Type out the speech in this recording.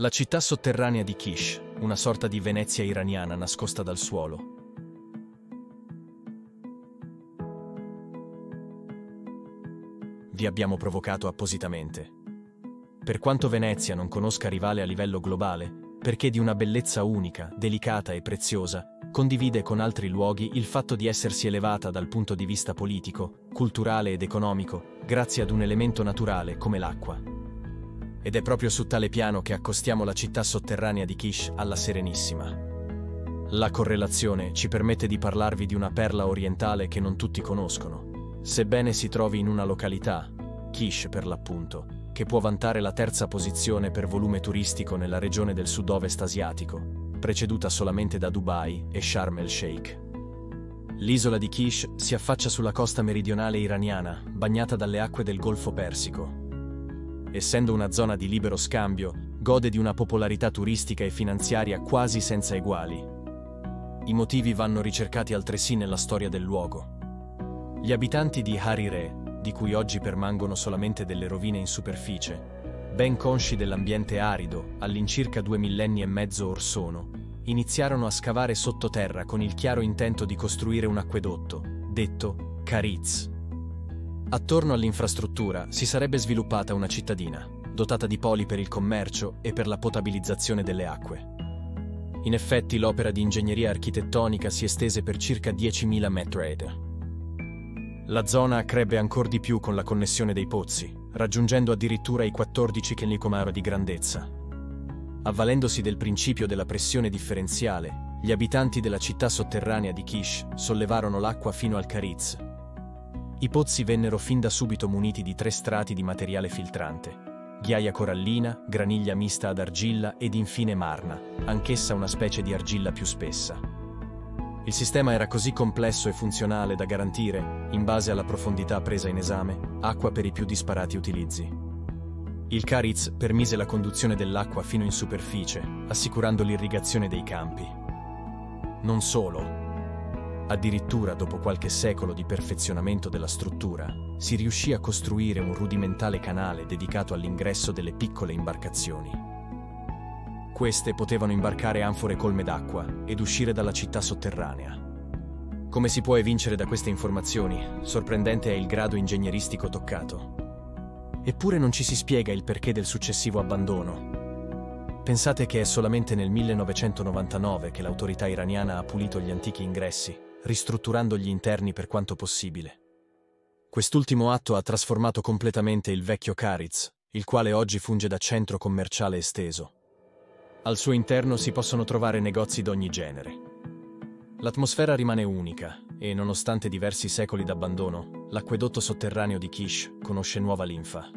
La città sotterranea di Kish, una sorta di Venezia iraniana nascosta dal suolo. Vi abbiamo provocato appositamente. Per quanto Venezia non conosca rivale a livello globale, perché di una bellezza unica, delicata e preziosa, condivide con altri luoghi il fatto di essersi elevata dal punto di vista politico, culturale ed economico, grazie ad un elemento naturale come l'acqua. Ed è proprio su tale piano che accostiamo la città sotterranea di Kish alla Serenissima. La correlazione ci permette di parlarvi di una perla orientale che non tutti conoscono, sebbene si trovi in una località, Kish per l'appunto, che può vantare la terza posizione per volume turistico nella regione del sud-ovest asiatico, preceduta solamente da Dubai e Sharm el-Sheikh. L'isola di Kish si affaccia sulla costa meridionale iraniana, bagnata dalle acque del Golfo Persico, essendo una zona di libero scambio, gode di una popolarità turistica e finanziaria quasi senza eguali. I motivi vanno ricercati altresì nella storia del luogo. Gli abitanti di Harire, di cui oggi permangono solamente delle rovine in superficie, ben consci dell'ambiente arido, all'incirca due millenni e mezzo or sono, iniziarono a scavare sottoterra con il chiaro intento di costruire un acquedotto, detto Kariz, Attorno all'infrastruttura si sarebbe sviluppata una cittadina, dotata di poli per il commercio e per la potabilizzazione delle acque. In effetti l'opera di ingegneria architettonica si estese per circa 10.000 metri. La zona crebbe ancor di più con la connessione dei pozzi, raggiungendo addirittura i 14 km di grandezza. Avvalendosi del principio della pressione differenziale, gli abitanti della città sotterranea di Kish sollevarono l'acqua fino al Kariz, i pozzi vennero fin da subito muniti di tre strati di materiale filtrante. Ghiaia corallina, graniglia mista ad argilla ed infine marna, anch'essa una specie di argilla più spessa. Il sistema era così complesso e funzionale da garantire, in base alla profondità presa in esame, acqua per i più disparati utilizzi. Il Cariz permise la conduzione dell'acqua fino in superficie, assicurando l'irrigazione dei campi. Non solo, Addirittura dopo qualche secolo di perfezionamento della struttura, si riuscì a costruire un rudimentale canale dedicato all'ingresso delle piccole imbarcazioni. Queste potevano imbarcare anfore colme d'acqua ed uscire dalla città sotterranea. Come si può evincere da queste informazioni, sorprendente è il grado ingegneristico toccato. Eppure non ci si spiega il perché del successivo abbandono. Pensate che è solamente nel 1999 che l'autorità iraniana ha pulito gli antichi ingressi ristrutturando gli interni per quanto possibile. Quest'ultimo atto ha trasformato completamente il vecchio Kariz, il quale oggi funge da centro commerciale esteso. Al suo interno si possono trovare negozi d'ogni genere. L'atmosfera rimane unica e, nonostante diversi secoli d'abbandono, l'acquedotto sotterraneo di Kish conosce nuova linfa.